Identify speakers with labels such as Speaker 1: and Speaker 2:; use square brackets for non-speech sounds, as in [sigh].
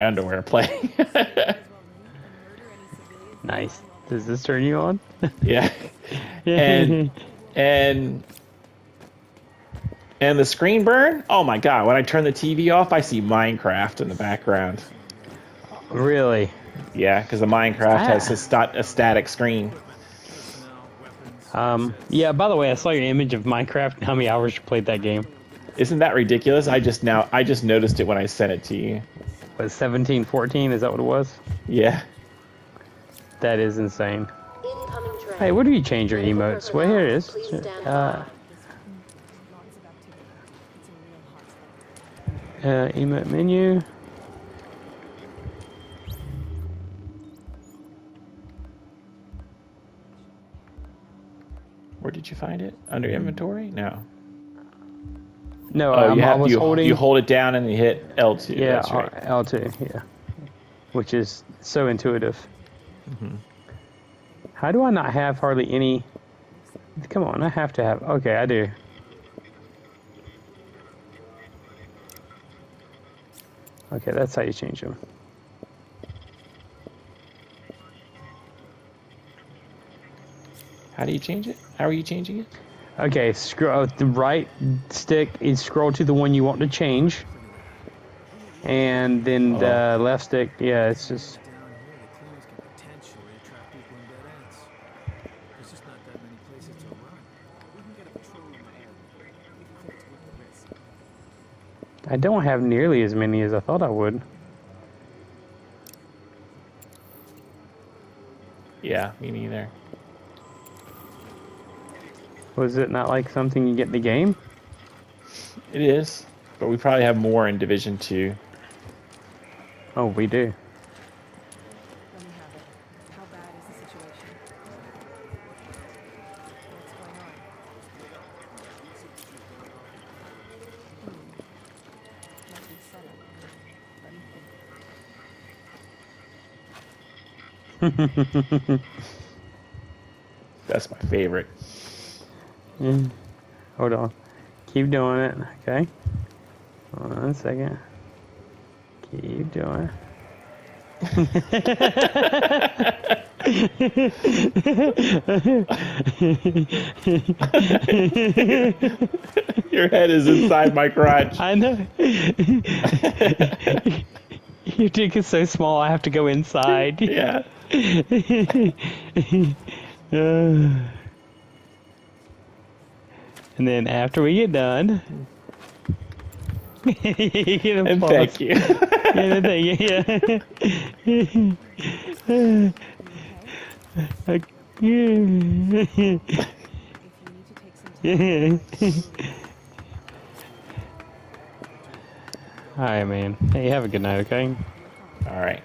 Speaker 1: underwear playing. [laughs]
Speaker 2: Nice. Does this turn you on? [laughs]
Speaker 1: yeah. And and and the screen burn. Oh my god! When I turn the TV off, I see Minecraft in the background.
Speaker 2: really?
Speaker 1: Yeah, because the Minecraft has
Speaker 2: Ah.
Speaker 1: a, stat- a static screen.
Speaker 2: Um, yeah, by the way, I saw your image of Minecraft and how many hours you played that game.
Speaker 1: Isn't that ridiculous? I just now I just noticed it when I sent it to you.
Speaker 2: Was 1714? Is that what it was?
Speaker 1: Yeah.
Speaker 2: That is insane. Hey, where do you change your emotes? Well, here it is.
Speaker 3: personnel, please stand
Speaker 2: Uh, uh, emote menu.
Speaker 1: Where did you find it? Under inventory? No.
Speaker 2: No,
Speaker 1: Oh, you
Speaker 2: I
Speaker 1: have you,
Speaker 2: holding.
Speaker 1: you hold it down and you hit L2.
Speaker 2: yeah,
Speaker 1: that's right.
Speaker 2: R- L2, yeah. Which is so intuitive.
Speaker 1: Mm-hmm.
Speaker 2: How do I not have hardly any? Come on, I have to have. Okay, I do. Okay, that's how you change them.
Speaker 1: How do you change it? How are you changing it?
Speaker 2: Okay, scroll uh, the right stick is scroll to the one you want to change, and then
Speaker 1: Oh.
Speaker 2: the left stick, yeah, it's just
Speaker 4: down here, the cleaners can potentially trap people in dead ends. There's just not that many places to run. We can get a patrol in the area. If it's worth the risk.
Speaker 2: I don't have nearly as many as I thought I would.
Speaker 1: Yeah, me neither.
Speaker 2: Was it not like something you get in the game?
Speaker 1: It is, but we probably have more in Division Two.
Speaker 2: Oh, we do.
Speaker 5: Let me have it. How bad is the situation? What's going on? Hmm. Must be set up. Let me think. [laughs]
Speaker 1: That's my favorite.
Speaker 2: Hold on. Keep doing it. Okay. Hold on a second. Keep doing it.
Speaker 1: Your head is inside my crotch.
Speaker 2: I know. Your dick is so small, I have to go inside.
Speaker 1: Yeah.
Speaker 2: Uh, [laughs] and then after we get done, you [laughs] get
Speaker 1: And thank you. [laughs]
Speaker 2: Yeah, thank you. Yeah. Like, yeah.
Speaker 5: If you need to take some time,
Speaker 2: Yeah. All right, man. Hey, have a good night, okay?
Speaker 1: All right.